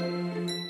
Música